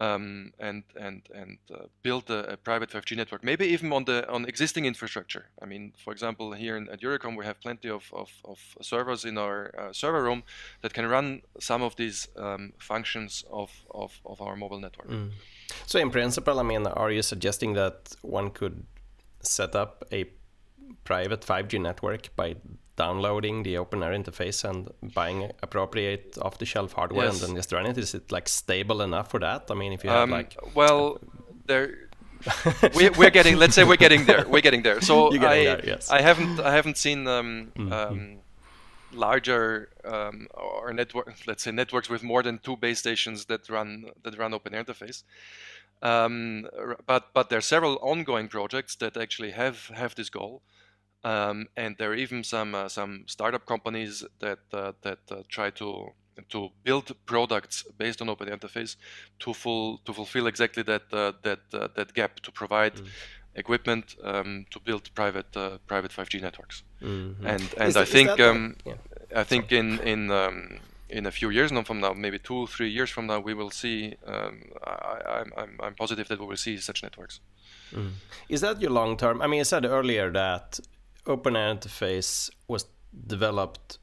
um, and and and uh, build a, a, private 5G network, maybe even on the on existing infrastructure. I mean, for example, here in, at EURECOM we have plenty of, of, of servers in our uh, server room that can run some of these um, functions of, of, of our mobile network. Mm.
So, in principle, I mean, are you suggesting that one could set up a private 5G network by downloading the OpenAir interface and buying appropriate off-the-shelf hardware yes. and then just run it? Is it like stable enough for that? I mean, if you have um, like
well, there. we, we're getting. Let's say we're getting there. We're getting there. So I, there, yes. I haven't, I haven't seen um, mm-hmm. um, larger um, or network, let's say networks with more than two base stations that run that run Open air Interface. Um, but but there are several ongoing projects that actually have have this goal. Um, and there are even some uh, some startup companies that uh, that uh, try to to build products based on open interface to full to fulfill exactly that uh, that uh, that gap to provide mm. equipment um, to build private uh, private 5G networks. Mm-hmm. And and is I think um, yeah. I think Sorry. in in um, in a few years now from now, maybe two, three years from now, we will see. Um, I, am I'm, I'm positive that we will see such networks.
Mm. Is that your long term? I mean, you said earlier that open interface was developed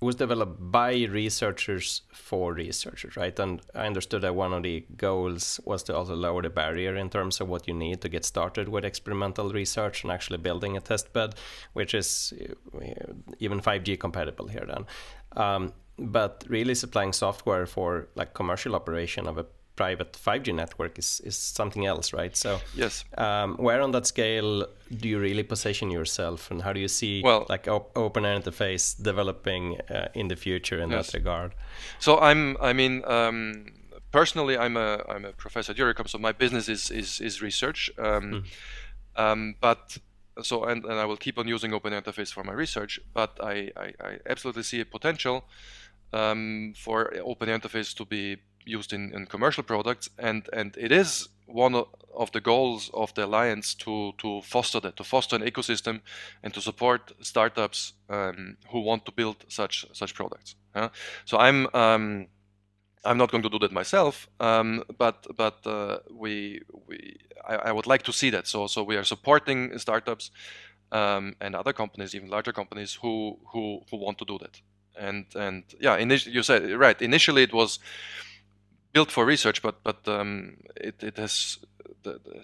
was developed by researchers for researchers, right? And I understood that one of the goals was to also lower the barrier in terms of what you need to get started with experimental research and actually building a test bed, which is uh, even 5G compatible here then. Um, but really supplying software for like commercial operation of a private 5G network is, is something else, right? So
yes,
um, where on that scale do you really position yourself, and how do you see well, like op open interface developing uh, in the future in yes. that regard?
So I'm, I mean, um, personally, I'm a I'm a professor at EURECOM, so my business is is, is research. Um, mm. but so and, and I will keep on using Open Interface for my research. But I, I, I absolutely see a potential um, for Open Interface to be used in, in commercial products, and and it is one of the goals of the alliance to to foster that, to foster an ecosystem, and to support startups um, who want to build such such products. Yeah? So I'm um, I'm not going to do that myself, um, but but uh, we we I, I, would like to see that. So so we are supporting startups um, and other companies, even larger companies, who who who want to do that. And and yeah, you said right. Initially, it was built for research, but but um, it it has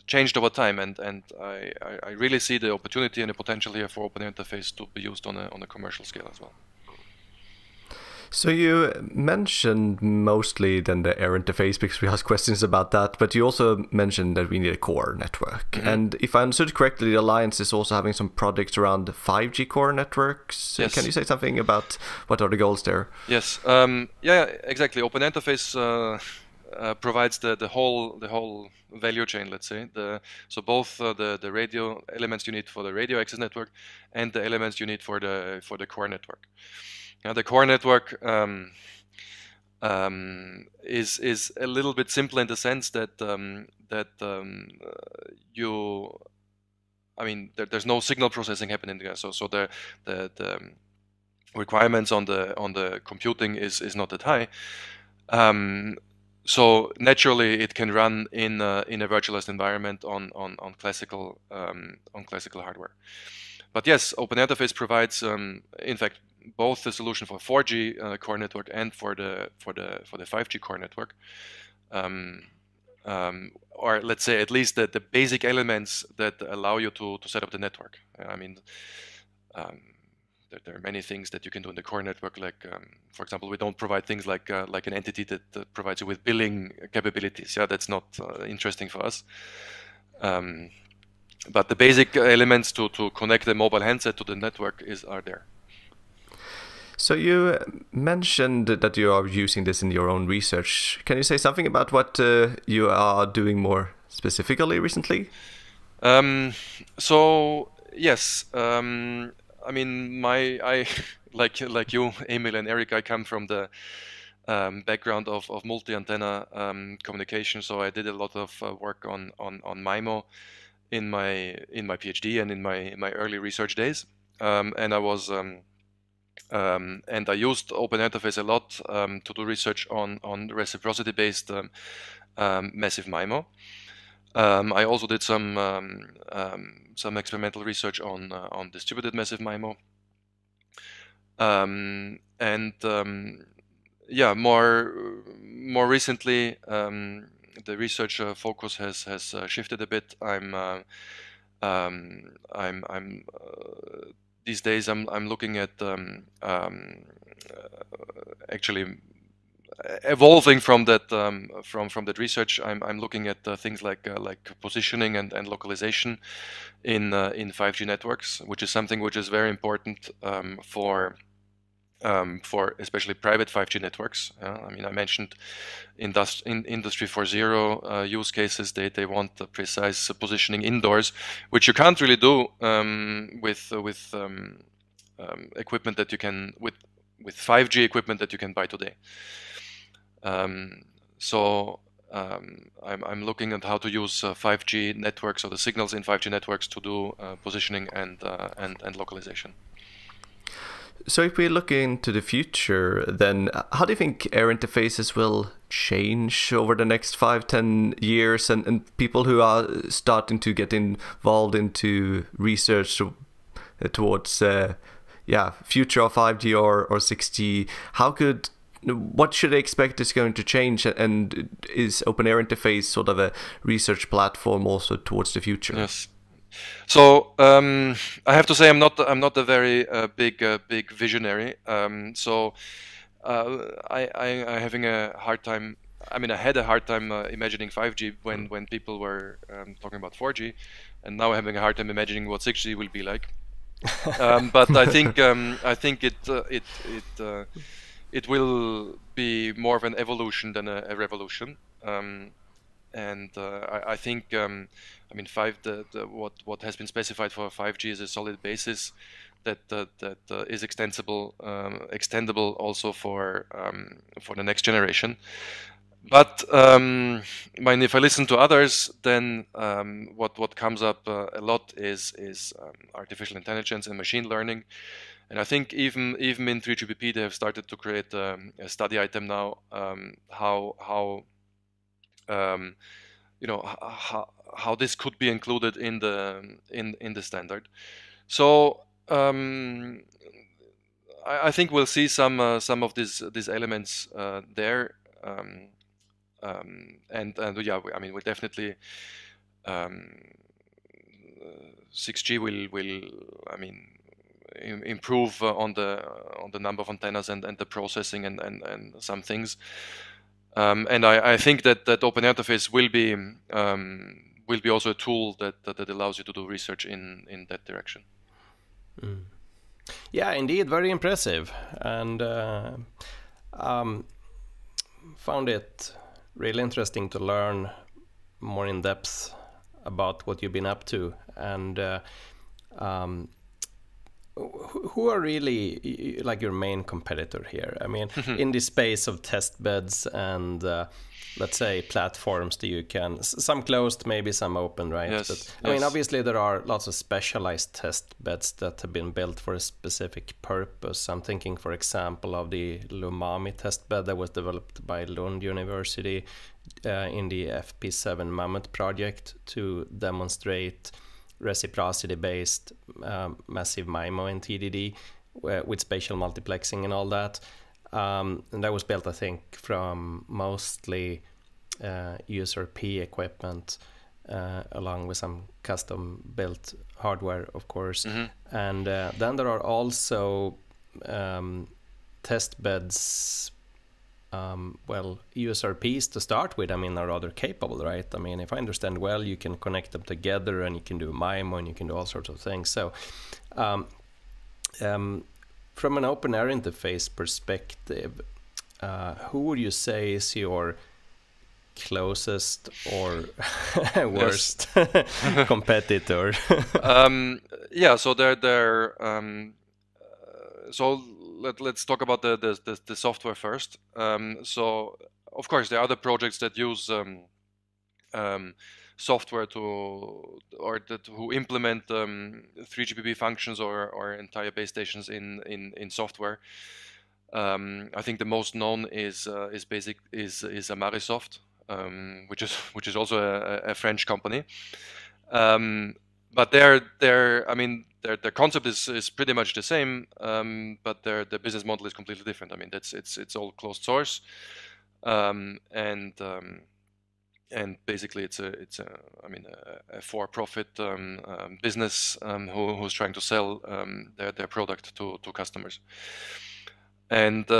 changed over time, and and I, I really see the opportunity and the potential here for open interface to be used on a on a commercial scale as well.
So you mentioned mostly then the air interface because we asked questions about that, but you also mentioned that we need a core network. Mm-hmm. And if I understood correctly, the Alliance is also having some projects around 5G core networks. Yes. Can you say something about what are the goals there?
Yes. Um, yeah, exactly. Open interface. Uh, uh, provides the, the whole the whole value chain. Let's say the so both uh, the the radio elements you need for the radio access network and the elements you need for the for the core network. Now the core network um, um, is is a little bit simple in the sense that um, that um, uh, you, I mean, there, there's no signal processing happening there. So so the the, the requirements on the on the computing is is not that high. Um, so naturally, it can run in a, in a virtualized environment on on on classical um, on classical hardware. But yes, Open Interface provides, in fact, both the solution for 4G uh, core network and for the for the for the 5G core network. Um, um, or let's say at least the, the basic elements that allow you to, to set up the network. I mean, um, there, there, are many things that you can do in the core network. Like, um, for example, we don't provide things like uh, like an entity that, that, provides you with billing capabilities. Yeah, that's not uh, interesting for us. Um, but the basic elements to, to connect the mobile handset to the network is are there.
So you mentioned that you are using this in your own research. Can you say something about what uh, you are doing more specifically recently?
Um, so yes, um, I mean my I like like you, Emil and Erik. I come from the um, background of, of multi-antenna um, communication, so I did a lot of uh, work on, on on MIMO in my in my PhD and in my my early research days, um, and I was um, um, and I used Open Interface a lot um, to do research on, on reciprocity-based um, um massive MIMO. Um, I also did some um, some experimental research on uh, on distributed massive MIMO. and yeah, more more recently, the research uh, focus has has uh, shifted a bit. I'm uh, I'm I'm uh, these days I'm I'm looking at um, um, uh, actually evolving from that um, from from that research. I'm I'm looking at uh, things like uh, like positioning and, and localization in uh, in 5G networks, which is something which is very important um, for um, for especially private 5G networks. I mean, I mentioned in Industry 4.0 uh, use cases. They, they want the precise positioning indoors, which you can't really do um, with uh, with um, um equipment that you can with with 5G equipment that you can buy today. Um, so um, I'm, I'm, looking at how to use uh, 5G networks or the signals in 5G networks to do uh, positioning and, uh, and and localization.
So if we look into the future, then how do you think air interfaces will change over the next five, ten years? And, and people who are starting to get involved into research towards, uh, yeah, future of 5G or, or 6G, how could what should they expect is going to change and is open air interface sort of a research platform also towards the future
yes so um, I have to say I'm not I'm not a very uh, big uh, big visionary. Um, so uh, I, I am having a hard time. I mean, I had a hard time uh, imagining 5G when when people were um, talking about 4G, and now I'm having a hard time imagining what 6G will be like. um, but I think um, I think it uh, it it uh, it will be more of an evolution than a, a revolution. Um, and uh, I, I, think um, I mean five the, the, what what has been specified for 5G is a solid basis that uh, that uh, is extensible um, extendable also for um, for the next generation. But um, I mean, if I listen to others, then um, what what comes up uh, a lot is is artificial intelligence and machine learning. And I think even even in 3GPP they have started to create um, a study item now how how um, you know how, how this could be included in the in in the standard. So um, I, I, think we'll see some uh, some of these these elements uh, there, um, um and and yeah, I mean we definitely 6G um, will will I mean improve uh, on the on the number of antennas and, and the processing and, and, and some things. Um, and I, I, think that that open interface will be um, will be also a tool that, that, that allows you to do research in in that direction.
Mm. Yeah, indeed, very impressive, and uh, um, found it really interesting to learn more in depth about what you've been up to and. Uh, um, who are really like your main competitor here? I mean, mm-hmm. in the space of test beds and uh, let's say platforms that you can some closed, maybe some open, right?
Yes, but,
I mean, obviously there are lots of specialized test beds that have been built for a specific purpose. I'm thinking, for example, of the LuMaMi test bed that was developed by Lund University uh, in the FP7 MAMMOET project to demonstrate reciprocity-based um, massive MIMO and TDD with spatial multiplexing and all that. Um, and that was built, I think, from mostly uh, USRP equipment, uh, along with some custom-built hardware, of course. Mm-hmm. And uh, then there are also um, test beds um, well, USRPs to start with, I mean, are rather capable, right? I mean, if I understand well, you can connect them together and you can do MIMO and you can do all sorts of things. So, um, um, from an open air interface perspective, uh, who would you say is your closest or worst competitor?
um, yeah, so they're, they're um, uh, so let, us talk about the, the, the, the software first. Um, so, of course, there are other projects that use um, um, software to or that who implement 3GPP um, functions or, or entire base stations in in, in software. Um, I think the most known is uh, is basic is is Amarisoft, which is which is also a, a French company. but they're they're I mean their their concept is, is pretty much the same, um, but their their business model is completely different. I mean, that's it's it's all closed source, um, and um, and basically it's a it's a I mean a, a for-profit um, um, business um, who, who's trying to sell their their product to to customers, and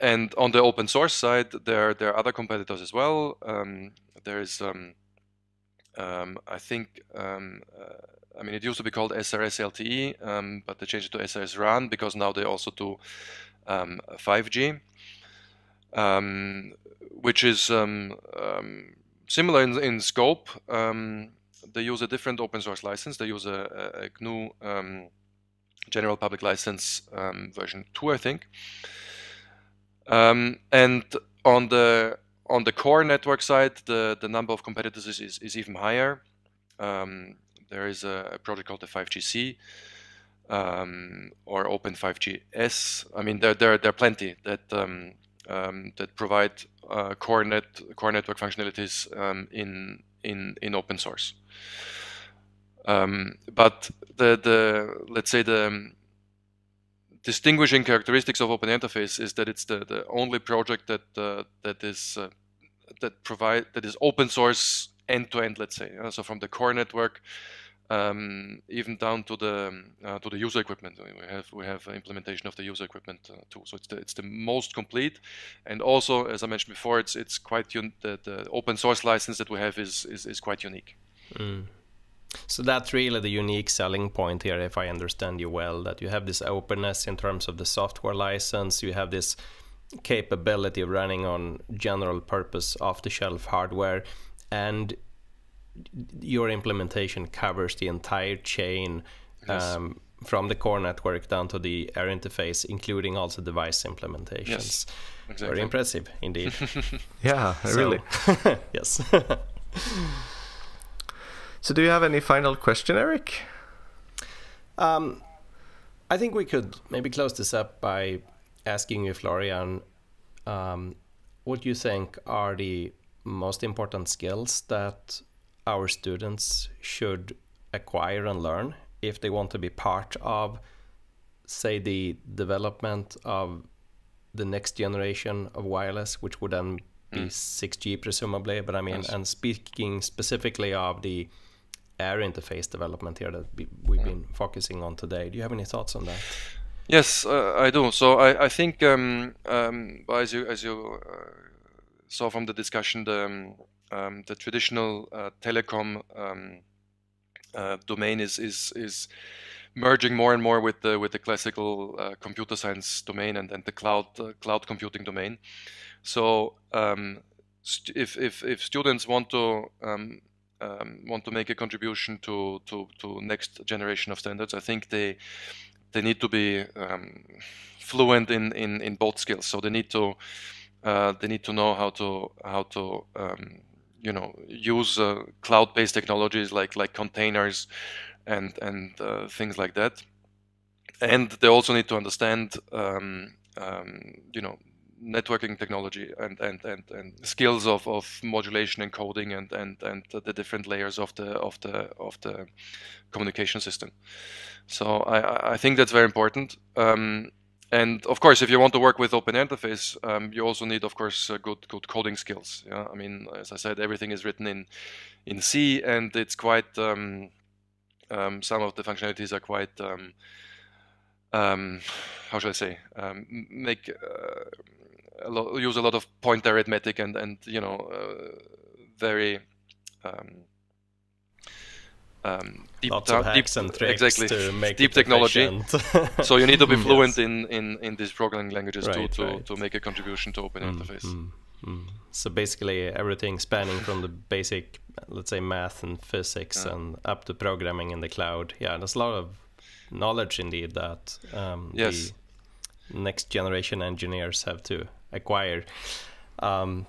and on the open source side, there there are other competitors as well. there is I think. Uh, I mean, it used to be called SRS LTE, um, but they changed it to SRS RAN because now they also do um, 5G, um, which is um, um, similar in, in scope. They use a different open source license. They use a, a, a GNU General Public License version 2, I think. and on the on the core network side, the, the number of competitors is, is, is even higher. Um, there is a, project called the 5GC um, or Open 5GS. I mean, there there, there are plenty that um, um, that provide uh, core net core network functionalities um, in in in open source. Um, but the the let's say the distinguishing characteristics of Open Interface is that it's the, the only project that uh, that is uh, that provide that is open source end to end, let's say. Uh, so from the core network, um, even down to the uh, to the user equipment, we have we have implementation of the user equipment uh, too. So it's the it's the most complete, and also as I mentioned before, it's it's quite un- the, the open source license that we have is is, is quite unique.
Mm. So that's really the unique selling point here, if I understand you well, that you have this openness in terms of the software license, you have this capability of running on general purpose off the shelf hardware and your implementation covers the entire chain yes. um, from the core network down to the air interface, including also device implementations. Yes, exactly. Very impressive indeed.
yeah, really.
yes.
so, do you have any final question, Erik?
Um, I think we could maybe close this up by asking you, Florian, um, what you think are the most important skills that our students should acquire and learn if they want to be part of, say, the development of the next generation of wireless, which would then be mm. 6G presumably. But I mean, yes. and speaking specifically of the air interface development here that we've mm. been focusing on today, do you have any thoughts on that?
Yes, uh, I do. So I, I think, um, um, as you as you uh, saw from the discussion, the um, um the traditional uh, telecom um, uh, domain is is is merging more and more with the with the classical uh, computer science domain and, the cloud uh, cloud computing domain. So um, if, if if students want to um, um, want to make a contribution to, to to next generation of standards, I think they they need to be um, fluent in, in in both skills. So they need to uh, they need to know how to how to you know use uh, cloud-based technologies like like containers and and uh, things like that. And they also need to understand um, um, you know networking technology and and and, and skills of, of modulation and coding and and and the different layers of the of the of the communication system. So i i think that's very important. Um, and of course, if you want to work with Open Interface, um, you also need, of course, uh, good good coding skills. Yeah? I mean, as I said, everything is written in in C, and it's quite um, um, some of the functionalities are quite um, um, how should I say um, make uh, a lot, use a lot of point arithmetic and and you know uh, very
um, deep, Lots of hacks and tricks exactly to make
deep technology. so you need to be fluent yes. in, in, in these programming languages right, to, to, right. to make a contribution to Open mm, Interface. Mm,
mm. So basically everything spanning from the basic, let's say, math and physics yeah. and up to programming in the cloud. Yeah, there's a lot of knowledge indeed that um, yes. the next generation engineers have to acquire. Um,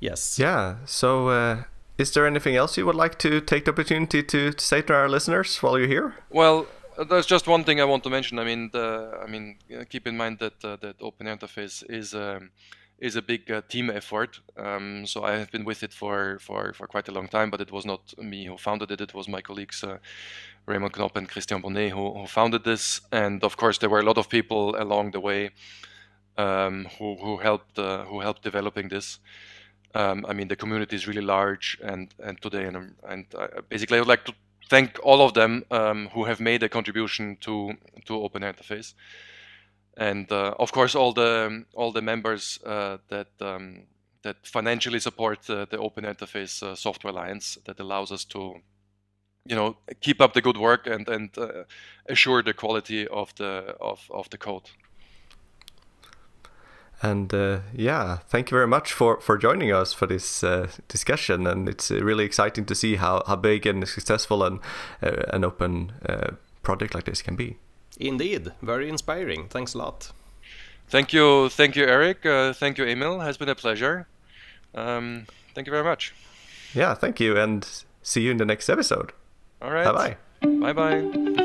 yes.
Yeah. So. Uh, is there anything else you would like to take the opportunity to, to say to our listeners while you're here?
Well, there's just one thing I want to mention. I mean, the, I mean, keep in mind that uh, that Open Interface is um, is a big uh, team effort. Um, so I have been with it for, for, for quite a long time, but it was not me who founded it. It was my colleagues uh, Raymond Knopp and Christian Bonnet who, who, founded this. And of course, there were a lot of people along the way um, who, who helped uh, who helped developing this. Um, I mean, the community is really large, and and today, and, and basically, I would like to thank all of them um, who have made a contribution to to Open Interface, and uh, of course, all the all the members uh, that um, that financially support uh, the Open Interface uh, Software Alliance that allows us to, you know, keep up the good work and and uh, assure the quality of the of of the code.
And uh, yeah, thank you very much for, for joining us for this uh, discussion. And it's uh, really exciting to see how, how big and successful and uh, an open uh, project like this can be.
Indeed, very inspiring. Thanks a lot.
Thank you, thank you, Erik. Uh, thank you, Emil. Has been a pleasure. Um, thank you very much.
Yeah, thank you, and see you in the next episode.
All right.
Bye bye.
Bye bye.